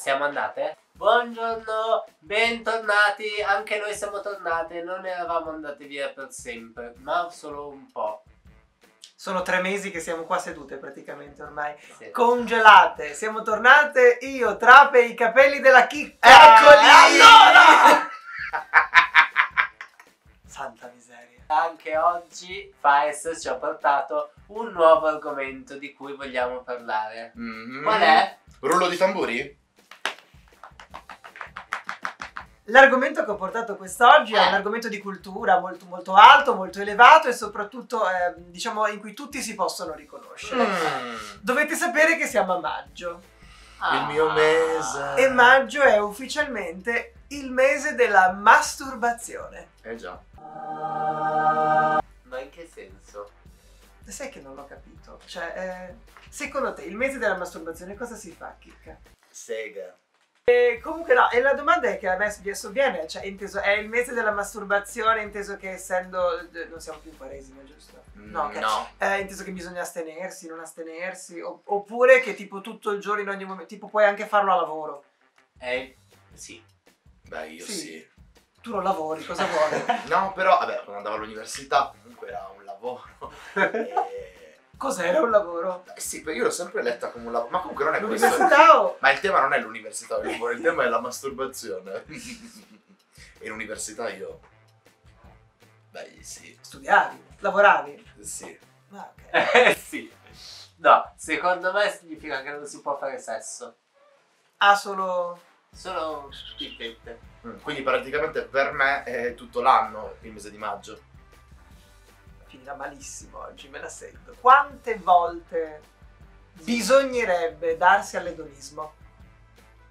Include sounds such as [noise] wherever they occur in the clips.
siamo andate? Buongiorno, bentornati, anche noi siamo tornate, non eravamo andate via per sempre, ma solo un po'. Sono tre mesi che siamo qua sedute praticamente ormai. Sì. Congelate. Siamo tornate io, Trape, i capelli della chicca. Eccoli! Allora! [laughs] Santa miseria. Anche oggi Faes ci ha portato un nuovo argomento di cui vogliamo parlare. Mm. Qual è? Rullo di tamburi? L'argomento che ho portato quest'oggi è un argomento di cultura molto, molto alto, molto elevato e soprattutto eh, diciamo in cui tutti si possono riconoscere. Mm. Dovete sapere che siamo a maggio Il mio mese. e maggio è ufficialmente il mese della masturbazione. Eh già. Ma in che senso? Sai che non l'ho capito? Cioè, eh, secondo te il mese della masturbazione cosa si fa, Chicca? Sega. E comunque no, e la domanda è che a me vi sovviene, cioè inteso, è il mese della masturbazione, inteso che essendo, non siamo più in quaresima, giusto? No, ok. Mm, No. Eh, inteso che bisogna astenersi, non astenersi, oppure che tipo tutto il giorno in ogni momento, tipo puoi anche farlo a lavoro. Eh, sì. Beh, io Sì. sì. Tu non lavori, cosa vuoi? [laughs] No, però, vabbè, quando andavo all'università comunque era un lavoro. [laughs] e... Cos'era un lavoro? Eh sì, perché io l'ho sempre letta come un lavoro. Ma comunque non è questo. L'università. Ma il tema non è l'università il tema è la masturbazione. E [laughs] in università io. Beh, sì. Studiavi, lavoravi. Sì. Ah, ok. [laughs] Eh sì. No, secondo me significa che non si può fare sesso. Ah, solo... Solo pipette. Mm, Quindi praticamente per me è tutto l'anno il mese di maggio. Finirà malissimo oggi, me la sento. Quante volte bisognerebbe darsi all'edonismo?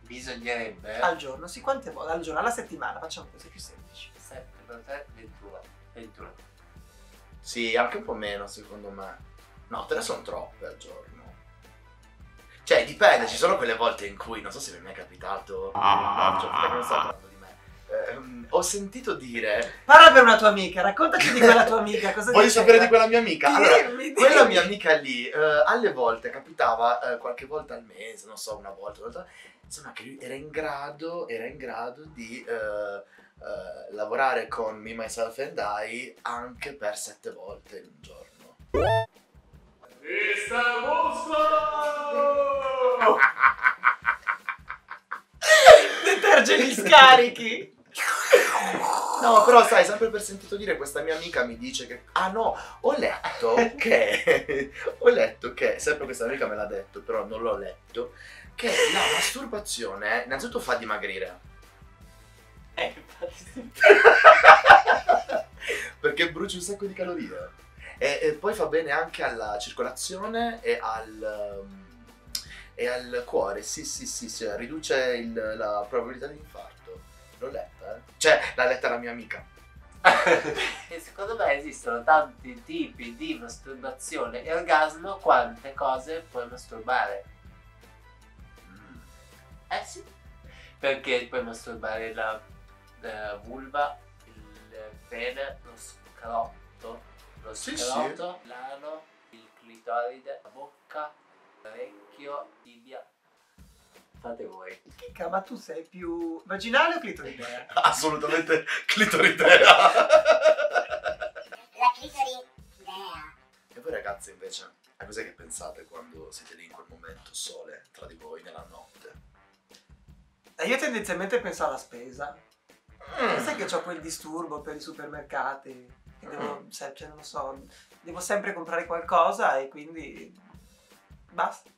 Bisognerebbe Al giorno, sì, quante volte? Al giorno, alla settimana, facciamo cose più semplici. 7 per 3, 21. 21. Sì, anche un po' meno secondo me. No, tre sono troppe al giorno. Cioè, dipende, ci sono quelle volte in cui, non so se vi è mai capitato, no, cioè, non me. Ehm, ho sentito dire, Parla per una tua amica, raccontaci di quella tua amica. Cosa [laughs] voglio diceva? sapere di quella mia amica. Allora, Dimmi, dimmi. quella mia amica lì, eh, alle volte capitava, eh, qualche volta al mese, non so, una volta, una volta, insomma, che lui era in grado, era in grado di eh, eh, lavorare con Me, Myself and I anche per sette volte in un giorno. [laughs] Deterge gli scarichi. No, però sai, sempre per sentito dire, questa mia amica mi dice che... Ah no, ho letto [laughs] che... ho letto che, sempre questa amica me l'ha detto, però non l'ho letto, che la masturbazione innanzitutto fa dimagrire. Eh, infatti [laughs] perché bruci un sacco di calorie. E, e poi fa bene anche alla circolazione e al, um, e al cuore. Sì, sì, sì, sì, riduce il- la probabilità di infarto. L'ho letta, eh? Cioè, l'ha letta la mia amica. [laughs] e secondo me esistono tanti tipi di masturbazione e orgasmo quante cose puoi masturbare. Mm. Eh sì. Perché puoi masturbare la, la vulva, il pene, lo scrotto, lo Sì, scroto, l'ano, il clitoride, la bocca, l'orecchio, tibia. Fate voi. Chicca, ma tu sei più vaginale o clitoridea? [laughs] Assolutamente clitoridea. La clitoridea. e voi ragazzi invece, a cos'è che pensate quando siete lì in quel momento sole tra di voi nella notte? Eh, Io tendenzialmente penso alla spesa. Mm. Sai che ho quel disturbo per i supermercati? Che devo, se- cioè, non lo so, devo sempre comprare qualcosa e quindi basta.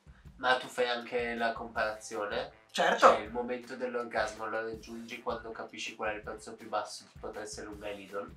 Ma tu fai anche la comparazione? Certo, Cioè il momento dell'orgasmo lo raggiungi quando capisci qual è il prezzo più basso che potrà essere un Lidl?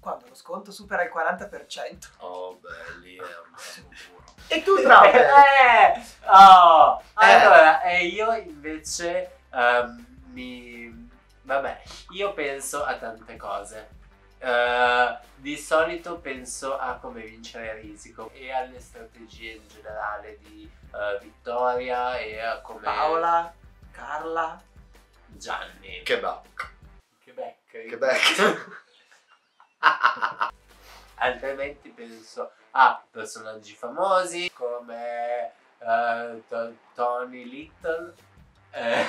quando lo sconto supera il 40%. Oh, beh, lì è un orgasmo puro. E tu, Trape? [laughs] Eh, oh, allora, e io invece ehm, mi... Vabbè, io penso a tante cose. Eh, di solito penso a come vincere il risico e alle strategie in generale di eh, Vittoria e a come Paola, Carla. Gianni. Becca. Che bello. [laughs] Altrimenti penso a personaggi famosi come To- Tony Little Eh,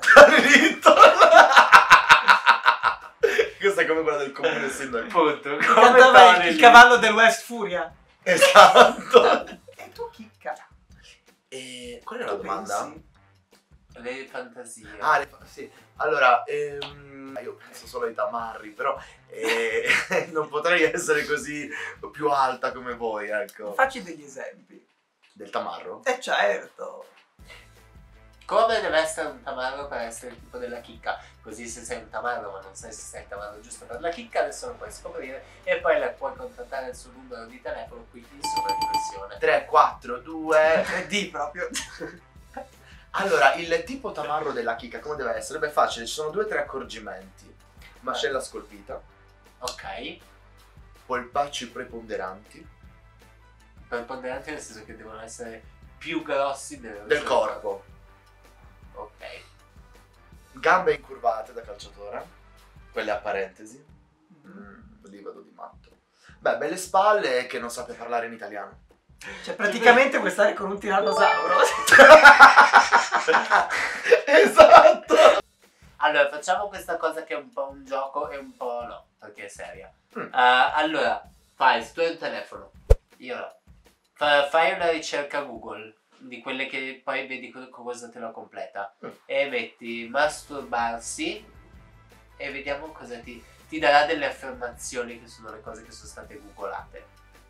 Ritto. Questa è come quella del comune sindaco. appunto, come Cantava il, il cavallo del West Furia. Esatto. E tu chicca. E qual è la domanda? pensi? Le fantasie. Ah, le fa- sì. Allora, ehm, io penso solo ai tamarri, però eh, [laughs] non potrei essere così più alta come voi, ecco. Facci degli esempi. Del tamarro? Eh certo. Come deve essere un tamarro per essere il tipo della chicca? Così se sei un tamarro ma non sai se sei il tamarro giusto per la chicca, adesso lo puoi scoprire e poi la puoi contattare suo numero di telefono qui in sovraimpressione. 3, 4, 2. 3D proprio. [laughs] Allora, il tipo tamarro della chicca come deve essere? Beh, facile, ci sono due o tre accorgimenti. Mascella scolpita, Ok? polpacci preponderanti Preponderanti nel senso che devono essere più grossi del, del corpo, Ok. Gambe incurvate da calciatore, quelle a parentesi. Mm, lì vado di matto. Beh, belle spalle e che non sappia parlare in italiano. Cioè praticamente puoi stare con un tirannosauro. [laughs] esatto! Allora, facciamo questa cosa che è un po' un gioco e un po' no, perché è seria. Mm. Eh, allora, fai, se tu hai un telefono, io no. Fa- fai una ricerca Google di quelle che poi vedi co- cosa te lo completa Mm. e metti masturbarsi e vediamo cosa ti, ti darà delle affermazioni che sono le cose che sono state googolate.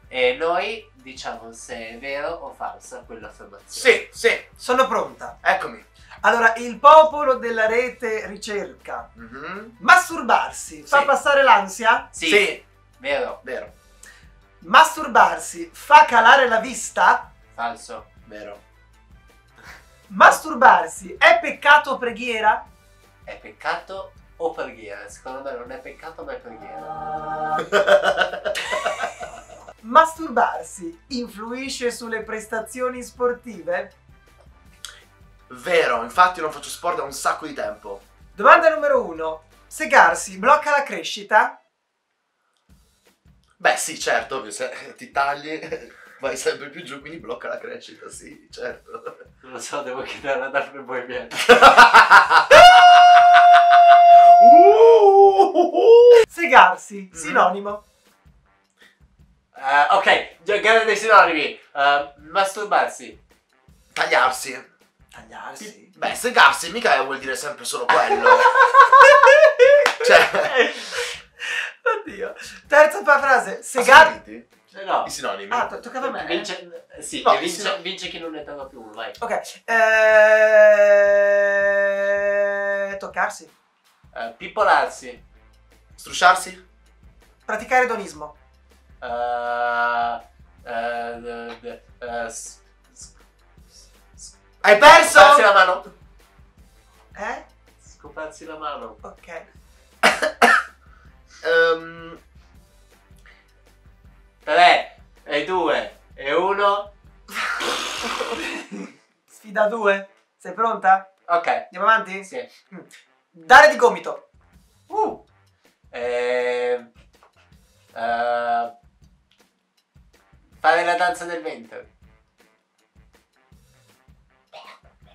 E noi diciamo se è vero o falsa quell'affermazione. Sì, sì, Sono pronta. eccomi. Allora, il popolo della rete ricerca. Mhm. Masturbarsi fa Sì. passare l'ansia? Sì, sì, vero, vero, Masturbarsi fa calare la vista? falso. Vero. Masturbarsi è peccato o preghiera? È peccato o preghiera? Secondo me non è peccato ma è preghiera. [laughs] Masturbarsi influisce sulle prestazioni sportive? vero, infatti non faccio sport da un sacco di tempo. Domanda numero uno. Segarsi blocca la crescita? Beh, sì, certo, ovvio, se ti tagli vai sempre più giù, quindi blocca la crescita, sì, certo. Non lo so, devo chiedere ad Alfred Bohemian. [laughs] Uh! Segarsi, Mhm. sinonimo. Eh, ok, gara dei sinonimi. Eh, masturbarsi. Tagliarsi. Tagliarsi. Beh, segarsi mica vuol dire sempre solo quello. [laughs] cioè, Oddio. Terza pa- frase. Segar... Eh, no. I sinonimi. Ah, to- toccava a me. Vince, sì, No, vince, sino- vince chi non ne trova più uno, vai. Ok. Eh... Toccarsi. Eh, pippolarsi. Strusciarsi? Praticare donismo. Eh, d- d- eh, s- s- s- Hai perso? Scoparsi la mano. Eh? Scoparsi la mano. Ok. [coughs] Ehm, 3 e 2 e 1. Sfida 2. Sei pronta? Ok, Andiamo avanti? sì. Dare di gomito. Uh. Eh, eh, fare la danza del vento.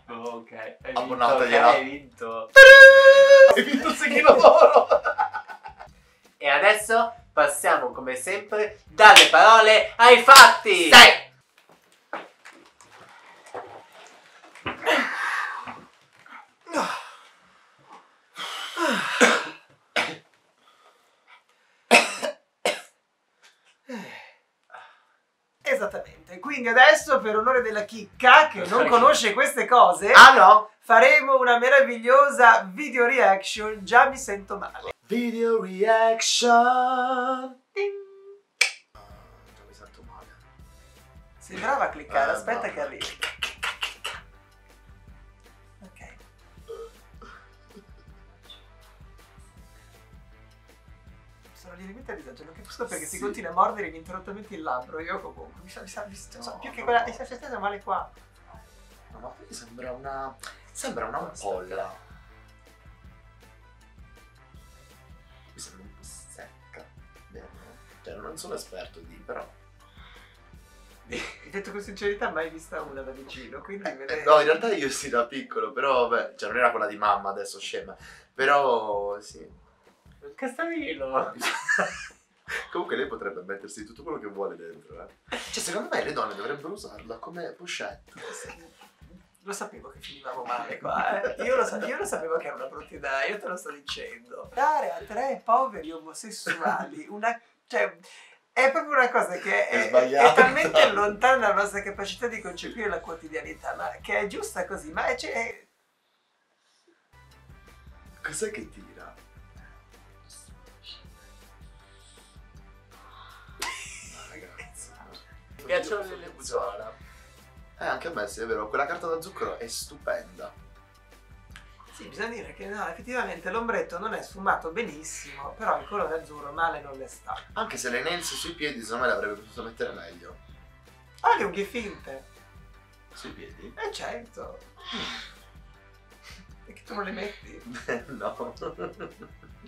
Ok, hai vinto, Abbonatagliela. ok, hai vinto. Hai vinto il sechino d'oro! E adesso passiamo come sempre dalle parole ai fatti. Sei! Esattamente. Quindi adesso, per onore della chicca che non conosce queste cose, Ah no? faremo una meravigliosa video reaction. Già mi sento male. Video reaction! Ding. Già mi sento male. Sei brava a cliccare, Eh, aspetta no. che arrivi. Ok. Sono lievemente a disagio, non capisco perché si Sì. continua a mordere ininterrottamente il labbro. Io comunque mi sa, mi sa, mi sa- No, più che no, quella. no. Mi sa, stessa male qua. No, ma poi sembra una... Sembra un'ampolla. Mi Cioè, non sono esperto di, però... Detto con sincerità, mai vista una da vicino, quindi me Eh, ne- no, in realtà io sì da piccolo, però beh, cioè non era quella di mamma adesso scema. Però sì. Castavino. [laughs] Comunque lei potrebbe mettersi tutto quello che vuole dentro, eh. Cioè, secondo me le donne dovrebbero usarla come pochette. Lo sapevo che finivamo male qua, eh. Io lo, sa- io lo sapevo che era una brutta idea, io te lo sto dicendo. Dare a tre poveri omosessuali una... cioè... È proprio una cosa che È è, è talmente lontana dalla nostra capacità di concepire la quotidianità, ma che è giusta così, ma è, cioè, Cos'è che tira? [laughs] Ah, ragazzi. Mi piacciono le lenzuola. Eh, anche a me sì, è vero. Quella carta da zucchero è stupenda. Sì, bisogna dire che no, effettivamente l'ombretto non è sfumato benissimo, però il colore azzurro male non le sta. Anche se le nails sui piedi, secondo me l'avrebbe potuto mettere meglio. Ah, le unghie finte. Sui piedi? Eh certo. E che tu non le metti. [laughs] no.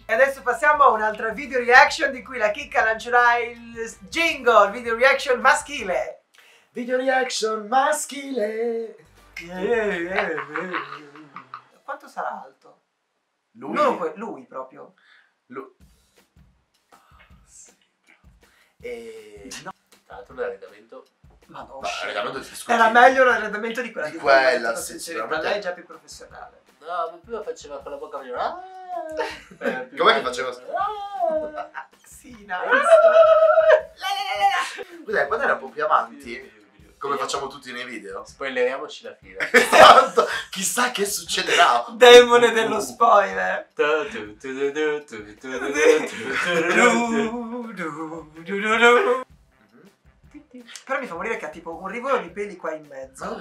E adesso passiamo a un'altra video reaction di cui la chicca lancerà il jingle, video reaction maschile. Video reaction maschile. [laughs] Quanto sarà alto? Lui. Non que- lui proprio. Lu- E... No. Tra l'altro l'arredamento. Madonna. Ma l'arredamento si scusi. Era meglio l'arredamento di quella Di di quella, sì, sicuramente. Lei è già più professionale. No, ma prima faceva con la bocca faceva. Ah! Eh, più Com'è che faceva? Ah! [laughs] Sì, no. Cos'è, quando era un po' più avanti, come facciamo tutti nei video. Spoileriamoci la fine. esatto. Chissà che succederà. Demone dello spoiler. Però mi fa morire che ha tipo un rivolo di peli qua in mezzo.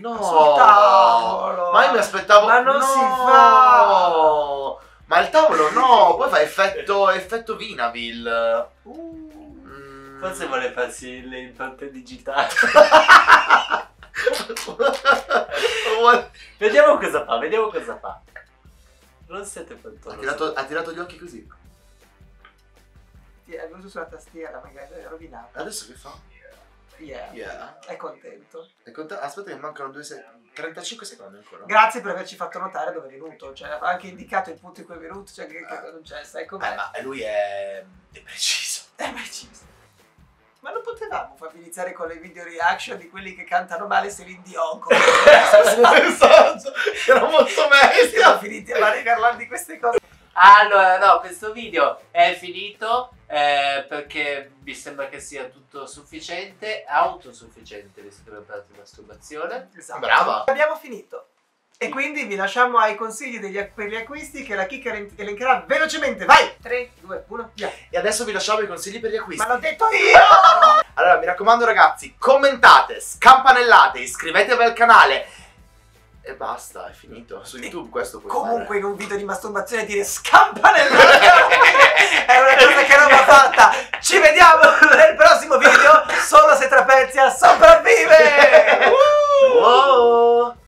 No, sul tavolo. Ma io mi aspettavo. Ma non no. si fa. Ma il tavolo no, poi fa effetto, effetto Vinaville. Uh. Forse vuole farsi le impronte digitali. [laughs] Vediamo cosa fa, vediamo cosa fa. Non siete ha, fantosi. tirato, ha tirato gli occhi così. Sì, È venuto sulla tastiera, magari è rovinato. Adesso che fa? Yeah. Yeah. È contento. È conta- Aspetta che mancano due secondi. 35 secondi ancora. Grazie per averci fatto notare dove è venuto. Cioè, ha anche indicato il punto in cui è venuto. Cioè, che, che non c'è, sai com'è? Eh, ma lui è, è preciso. È preciso. Potevamo farvi iniziare con le video reaction di quelli che cantano male Celine Dion. come- [laughs] esatto. Era molto Siamo meglio. finiti a parlare di queste cose. Allora, no, questo video è finito eh, perché mi sembra che sia tutto sufficiente, autosufficiente, visto che abbiamo parlato di masturbazione. Esatto. Brava. Abbiamo finito. E quindi vi lasciamo ai consigli degli, per gli acquisti che la chicca elencherà velocemente. Vai! 3, 2, 1, via. E adesso vi lasciamo i consigli per gli acquisti. Ma l'ho detto [laughs] io! Allora, mi raccomando ragazzi, commentate, scampanellate, iscrivetevi al canale. E basta, è finito. Su YouTube questo puoi Comunque in un video di masturbazione dire scampa nel [laughs] è una cosa che non va fatta. Ci vediamo nel prossimo video solo se Trapezia sopravvive! fare. Wow!